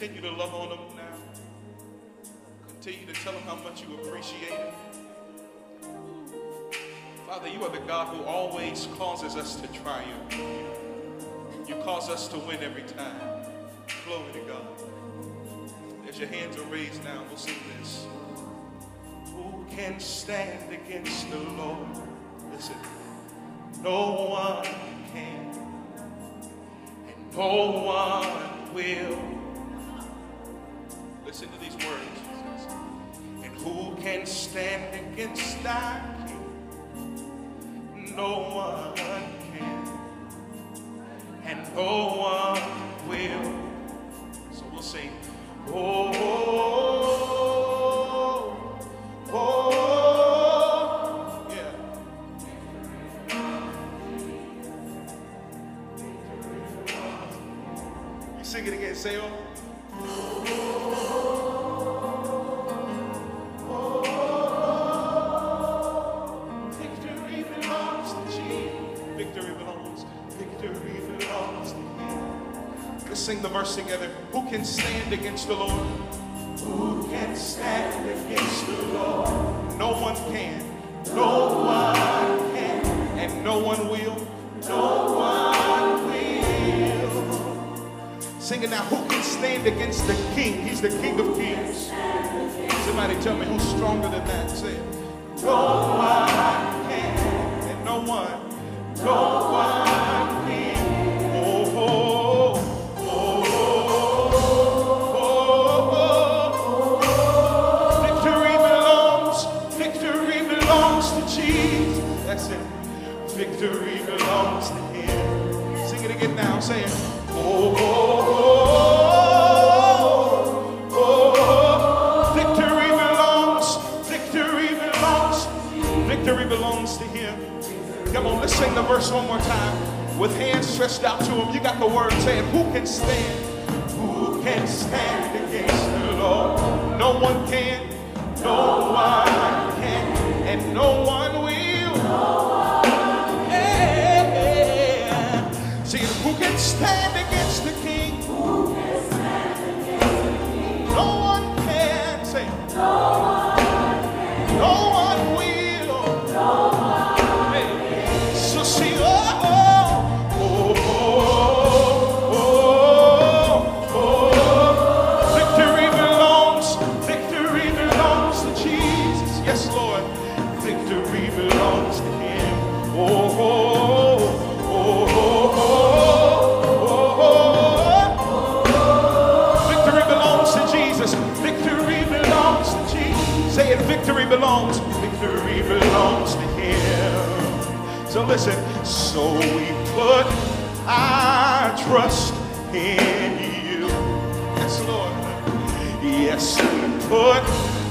continue to love on them now. Continue to tell them how much you appreciate it. Father, you are the God who always causes us to triumph. You cause us to win every time. Glory to God. As your hands are raised now, we'll sing this. Who can stand against the Lord? Listen, no one can, and no one will. Against thy king? No one can, and no one will. So we'll sing. Oh, oh, oh, yeah. You sing it again, say oh. oh, oh, oh Let's sing the verse together. Who can stand against the Lord? Who can stand against the Lord? No one can. No one can. And no one will. No one will. Sing it now. Who can stand against the King? He's the King of Kings. Somebody tell me who's stronger than that. Say it. No one can. And no one. No one Victory belongs to Him. Sing it again now. Say it. Oh, oh, oh, oh. Victory belongs. Victory belongs. Victory belongs to Him. Come on, let's sing the verse one more time. With hands stretched out to Him. You got the word saying, Who can stand? Who can stand against the Lord? No one can. No So listen, so we put our trust in you. Yes, Lord. Yes, we put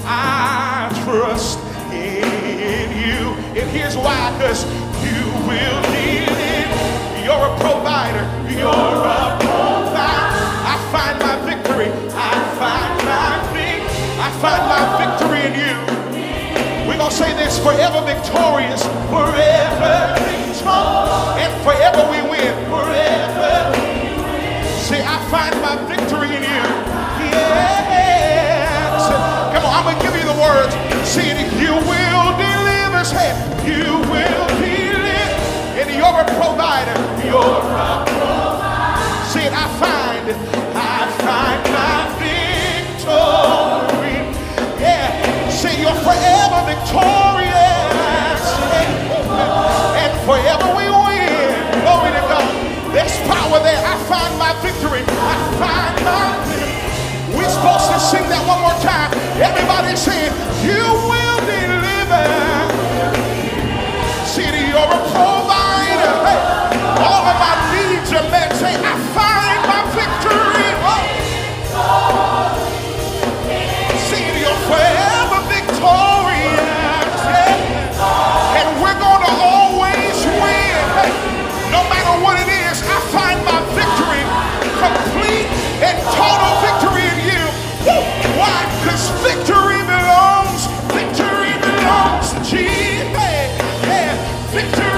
our trust in you. And here's why, because you will need it. You're a provider. You're a provider. I find my victory. I find my victory. I find my victory in you. We're going to say this forever victorious, forever words. It, you will deliver. Say, you will deliver. And you're a provider. You're a provider. See, it, I find Victory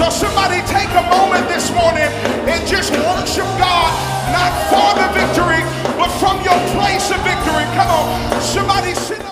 So somebody take a moment this morning and just worship God, not for the victory, but from your place of victory. Come on, somebody sit